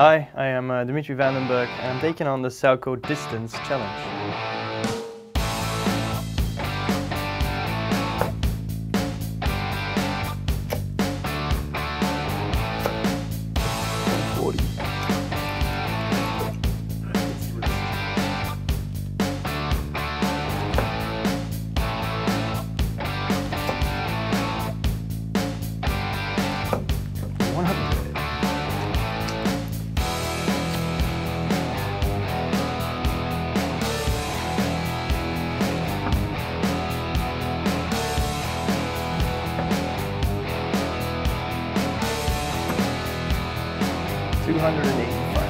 Hi, I am uh, Dimitri Vandenberg and I'm taking on the Salchow Distance Challenge. 285.